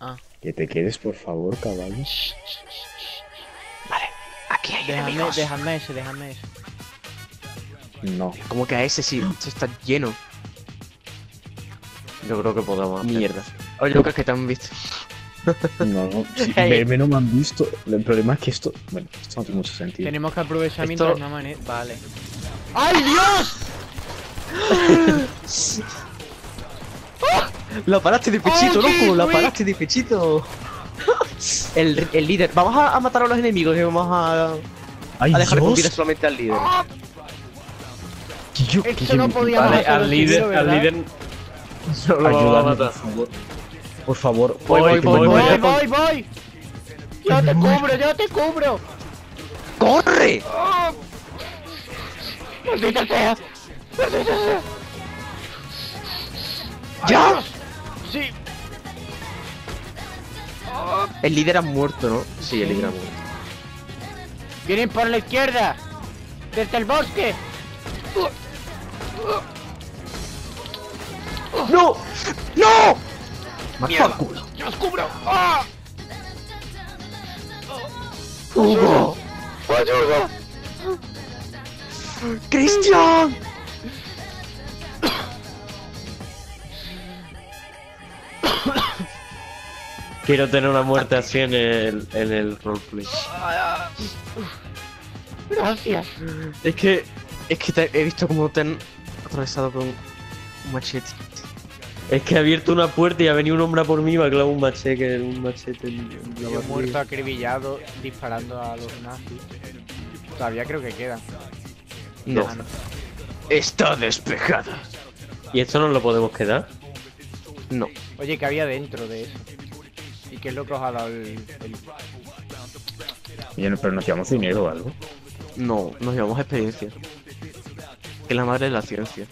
Ah. Que te quedes, por favor, caballo. Vale, aquí hay Déjame, enemigos. déjame ese, déjame ese. No. Como que a ese sí, se está lleno. Yo creo que podemos. hacer. Mierda. Oye, Lucas, que te han visto. No, no. Sí, Hey. no me han visto. El problema es que esto. Bueno, esto no tiene mucho sentido. Tenemos que aprovechar Esto- mientras no amanece. Vale. ¡Ay, Dios! Lo paraste de pechito, Oh, loco. Lo güey. paraste de pechito. El, el líder. Vamos a, a matar a los enemigos y vamos a, ¡Ay, a dejar con vida Dios! solamente al líder. Yo- que Eso yo- no podía Vale, hacerlo al líder, al líder. No lo vamos a Ayúdame, matar. por favor. Por favor. Voy, voy, voy, voy, voy, voy, voy. Yo te cubro, yo te cubro. ¡Corre! Maldita sea. Maldita sea. ¡Ya! Sí. El líder ha muerto, ¿no? Sí, el líder ha muerto. Vienen por la izquierda. Desde el bosque. ¡No! ¡No! Mierda. Yo os cubro. ¡Ah! ¡Hugo! ¡Ayuda! ¡Cristian! Quiero tener una muerte así en el, en el roleplay. Gracias. Es que. Es que te- he visto cómo te han atravesado con un machete. Es que he abierto una puerta y ha venido un hombre a por mí y me ha clavado un machete, un machete en, en la Yo barriga. muerto acribillado disparando a los nazis. Todavía creo que quedan. No. Ah, no. Está despejada. ¿Y esto no lo podemos quedar? No. Oye, ¿qué había dentro de eso? ¿Y qué es lo que os ha dado el...? pero nos llevamos dinero o algo. No, nos llevamos experiencia. Que es la madre de la ciencia.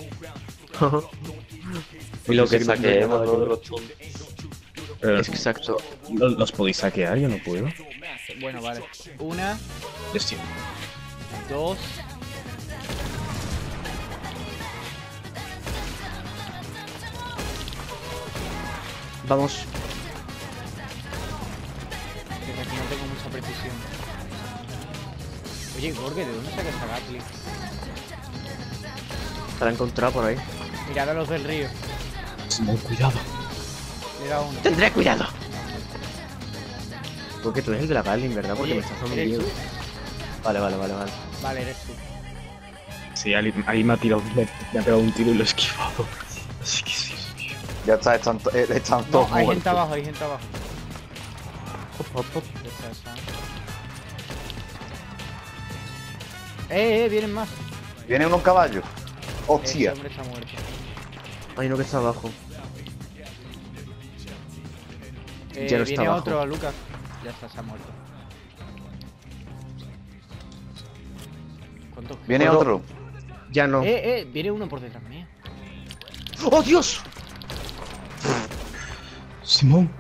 Y lo que saquemos de los Es exacto. ¿los, los podéis saquear, yo no puedo. Bueno, vale. Una, dos... Vamos. No tengo mucha precisión. Oye, Gorge, ¿de dónde sacas a Gatling? Te la he encontrado por ahí. Mirad a los del río. Simón, cuidado. Le da uno. Tendré cuidado. Porque tú eres el de la Galin, ¿verdad? Porque Oye, me estás dando ¿eres miedo. tú? Vale, vale, vale, vale. Vale, eres tú. Sí, ahí, ahí me ha tirado, me, me ha pegado un tiro y lo he esquivado. Así que sí. Ya está, están, eh, están No, todos hay muertos. gente abajo, hay gente abajo. Eh, eh, vienen más. Viene unos caballos. Hostia. hombre está muerto. Hay uno que está abajo. Eh, Ya no está viene abajo. otro, Lucas. Ya está, se ha muerto. ¿Cuántos? Viene otro. Ya no. Eh, eh, viene uno por detrás mío. ¡Oh, Dios! Simón.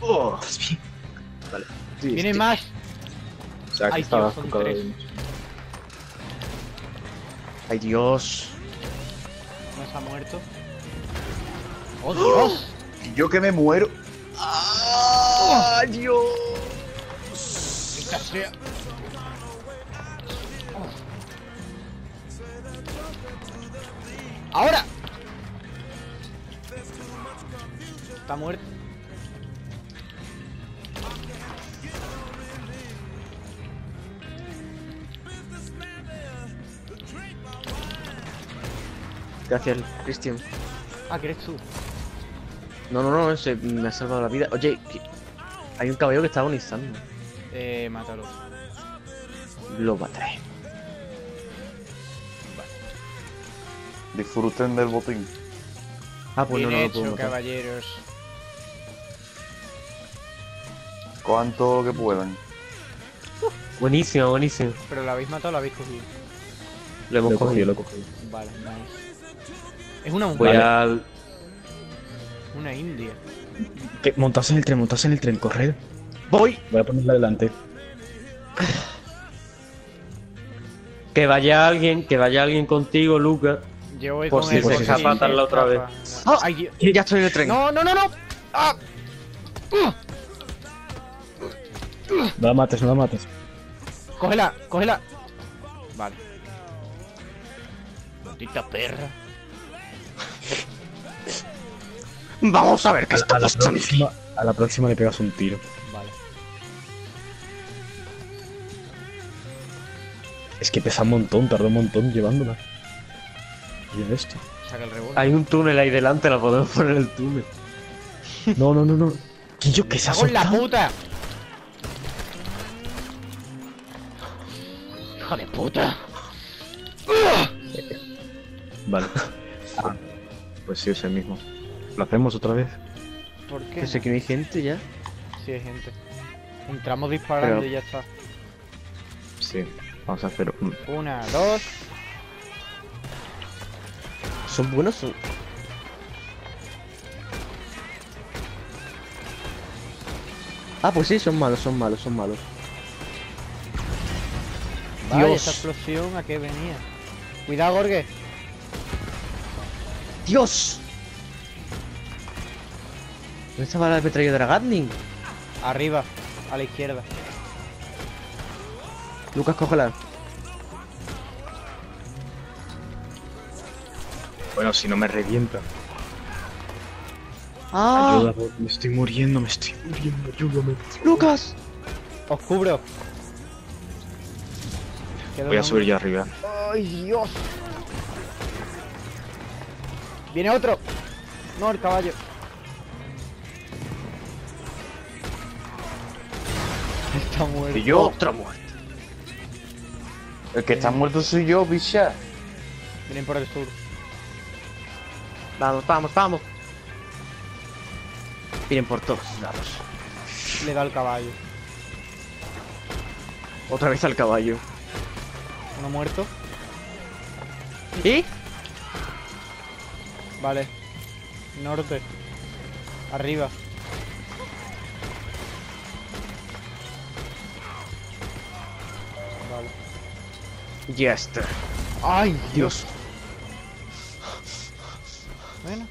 Oh. ¿Estás bien? Vienen más. O sea, que Ay, estaba Dios, son tres. en- ¡Ay, Dios! No se ha muerto. ¡Oh, Dios! Y yo que me muero. ¡Ah, Dios! Maldita sea. ¡Ahora! Está muerto. Gracias, Cristian. Ah, que eres tú. No, no, no, ese me ha salvado la vida. Oye, que- hay un caballo que está agonizando. Eh, mátalo. Lo mataré. Disfruten del botín. Ah, pues no, Bien no lo puedo hecho, matar. caballeros. Cuanto lo que puedan. Buenísimo, buenísimo. Pero lo habéis matado o lo habéis cogido. Lo hemos Lo cogido, cogido. lo he cogido. Vale, nice. Es una, Voy al. una india. Que montas en el tren, montas en el tren, corred. Voy. Voy a ponerla adelante. Que vaya alguien, que vaya alguien contigo, Lucas. Yo voy Por con si se escapa, si darle otra vez. escapa. ¡Ah! Ay, Dios. Ya estoy en el tren. No, no, no, no. ¡Ah! No la mates, no la mates. Cógela, cógela. Vale. Maldita perra. Vamos a ver qué A, está a la pasando. próxima, a la próxima le pegas un tiro. Vale. Es que pesa un montón, tarda un montón llevándola. Mira esto. Saca el revólver. Hay un túnel ahí delante, la podemos poner en el túnel. No, no, no, no. ¿Qué yo ¡Me que se ha la puta! ¡Hija de puta! Vale. Ah, pues sí, es el mismo. ¿Lo hacemos otra vez? ¿Por qué? Que sé que no hay gente ya. Sí, hay gente. Entramos disparando Pero- y ya está. Sí. Vamos a hacer un... Una, dos. Son buenos. Son... Ah, pues sí, son malos, son malos, son malos. Vaya, Dios. esa explosión a qué venía. Cuidado, Gorge. ¡Dios! ¿Dónde estaba la metralladora Gatling? Arriba, a la izquierda. Lucas, cógela. Bueno, si no me revienta. ¡Ah! Ayuda, me estoy muriendo, me estoy muriendo, ayúdame. ¡Lucas! Os cubro. Voy a subir yo arriba. ¡Ay, Dios! Viene otro. No, el caballo. Está muerto. Y yo, Otra muerte. el que está muerto soy yo, bicha. Vienen por el sur. Vamos, vamos, vamos. Miren por todos lados. Le da al caballo. Otra vez al caballo. Uno muerto. ¿Y? Vale. Norte. Arriba. Ya está. ¡Ay, Dios. Bueno.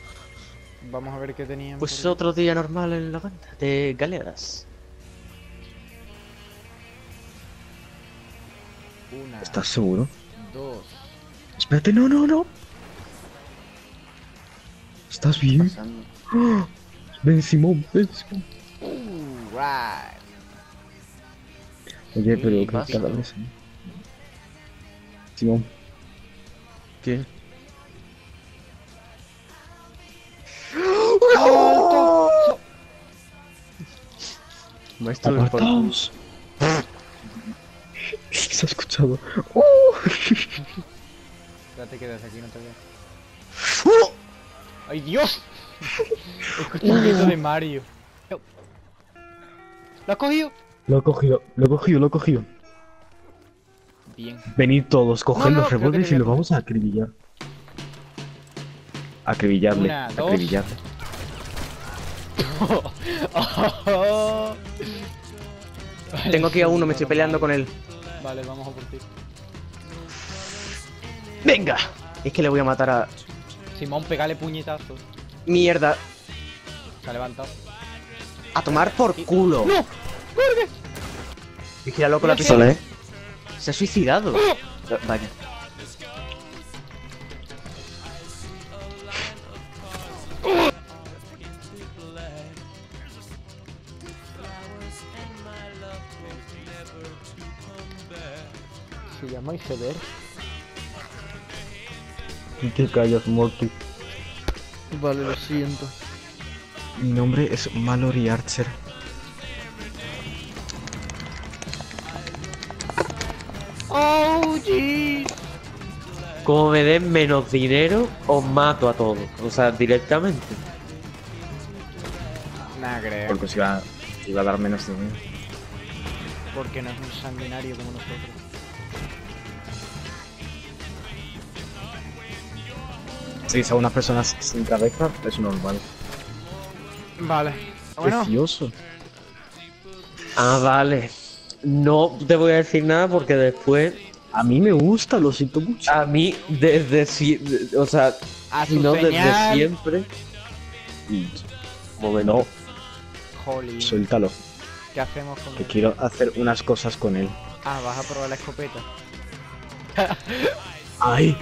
Vamos a ver qué tenían. Pues por- otro día normal en la banda de galeras. Una, ¿Estás seguro? dos. Espérate, no, no, no. ¿Estás bien? Ven, Simón, ven, Simón. Uh, right. Oye, pero que pasa. cada vez. ¿eh? Simón, ¿Qué? Maestro del parkour. apartaos. Se ha escuchado. Espérate que desde aquí no te veo. ¡Ay, Dios! Escucho el grito de Mario. ¿Lo has cogido? Lo he cogido, lo he cogido, lo he cogido. Bien. Venid todos, coged No, no, los revólveres y los vamos a acribillar. Acribillarle, Una, acribillarle. Tengo aquí a uno, me estoy peleando con él. Vale, vamos a por ti. ¡Venga! Es que le voy a matar a. Simón, pégale puñetazo. Mierda. Se ha levantado. A tomar por culo. ¡No! Vigila con la pistola, eh. Se ha suicidado. Vaya. Se llama Iceberg. Y te callas, Morty. Vale, lo siento. Mi nombre es Mallory Archer. ¡Oh, jeez! Como me den menos dinero, os mato a todos. O sea, directamente. Nah, creo. Porque os iba, iba a dar menos dinero. Porque no es un sanguinario como nosotros. Si son unas personas sin cabeza, es normal. Vale. Bueno, Precioso. Ah, vale. No te voy a decir nada porque después A mí me gusta, lo siento mucho. a mí desde si, o sea, a si no desde siempre. Y-. Jolín. Suéltalo, ¿Qué hacemos con que él? quiero hacer unas cosas con él. Ah, vas a probar la escopeta. ¡Ay!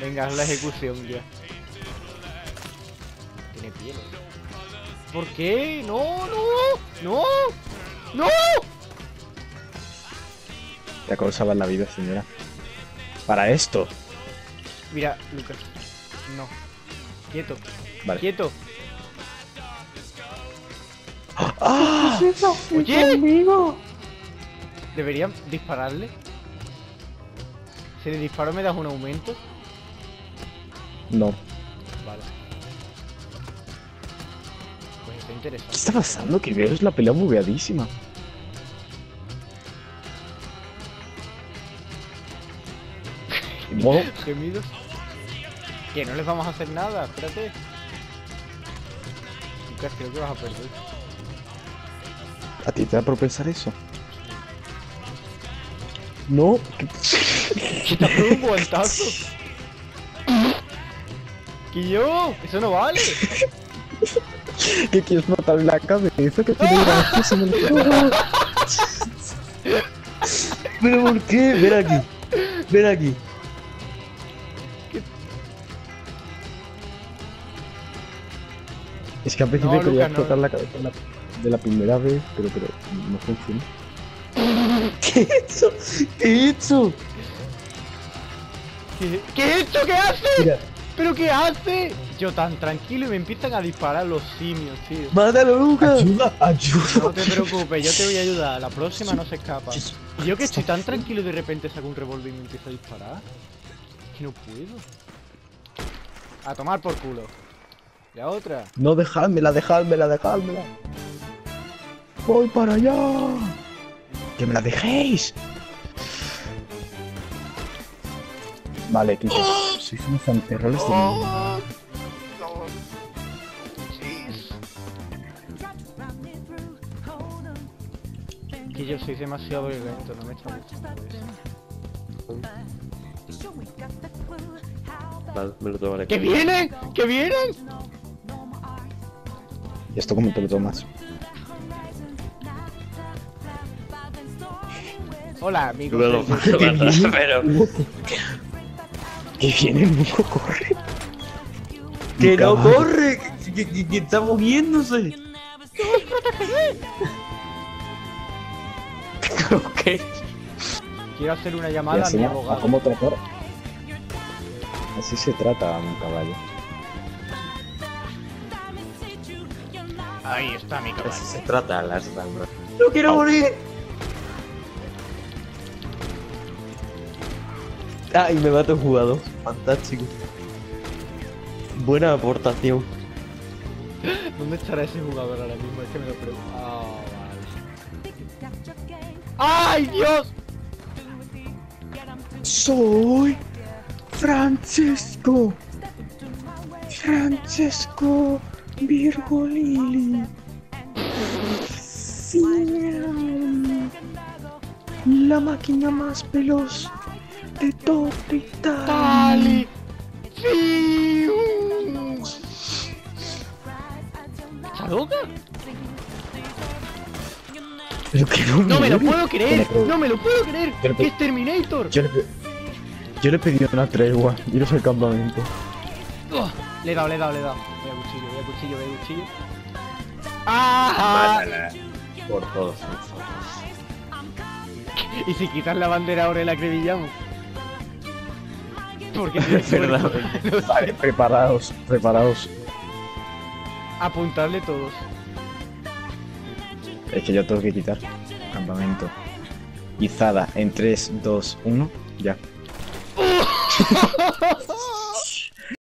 Venga, haz la ejecución ya. Tiene piel. ¿Por qué? No, no, no, no. Ya causaba la vida, señora. Para esto. Mira, Lucas. No. Quieto, Vale. quieto. ¡Ah! Oye. ¿Deberían dispararle? Si le disparo me das un aumento. No. Vale. Pues está ¿Qué interesante. está pasando? Que veo es la pelea bugueadísima. Modo Gemidos. Que no les vamos a hacer nada, espérate. Lucas, creo que vas a perder. ¿A ti te da por pensar eso? No, que- ¡Que te ha pegado un guantazo! ¡Que yo! ¡Eso no vale! que quieres matarme la cabeza, que tiene gracia, se me lo- ¿Pero por qué? Ven aquí. Ven aquí. Es que al principio No, quería Lucas, no. explotar la cabeza de la, de la primera vez, pero, pero no funciona. ¿Qué he hecho? ¿Qué he hecho? ¿Qué, ¿Qué he hecho? ¿Qué hace? Mira. ¿Pero qué hace? Yo tan tranquilo y me empiezan a disparar los simios, tío. ¡Mátalo, Lucas! Ayuda, ayuda. No te preocupes, yo te voy a ayudar. La próxima no se escapa. Y yo que estoy tan tranquilo y de repente saco un revólver y me empiezo a disparar. Que no puedo. A tomar por culo. Y a otra. No dejádmela, dejádmela, dejádmela. Voy para allá. Que me la dejéis. Vale, Kiko. Sois unos anterroles de mierda. Que yo soy demasiado violento, no me está gustando eso. Vale, me lo tomaré. ¡Que vienen! ¡Que vienen! ¿Y esto cómo te lo tomas? Hola, amigos. Luego pero... Que viene el mundo corre. ¡Que no corre! ¡Que, que- que- está moviéndose! ¿Qué? Quiero hacer una llamada a mi abogado. cómo tratar. Así se trata a un caballo. Ahí está mi caballo. Así se trata las damas. ¡No quiero morir! Ah, y me mata un jugador. Fantástico. Buena aportación. ¿Dónde estará ese jugador ahora mismo? Es que me lo pregunto. Vale. ¡Ay, Dios! Soy Francesco. Francesco Virgolili. La máquina más veloz de todo Italia. ¡Sí! ¿Está loca? Pero que no, ¡No me lo puedo creer! ¡No me lo puedo creer! Yo le- ¡Que es Terminator! Yo le, yo le pedí una tregua. Iros al campamento. Le he dado, le he dado, le he dado. Voy a cuchillo, voy a cuchillo, voy a cuchillo. ¡Ah! Por todos nosotros. Y si quitas la bandera ahora la acribillamos. Porque Es verdad. Vale, preparaos, preparaos. Apuntarle todos. Es que yo tengo que quitar. Campamento. Izada en 3, 2, 1. Ya.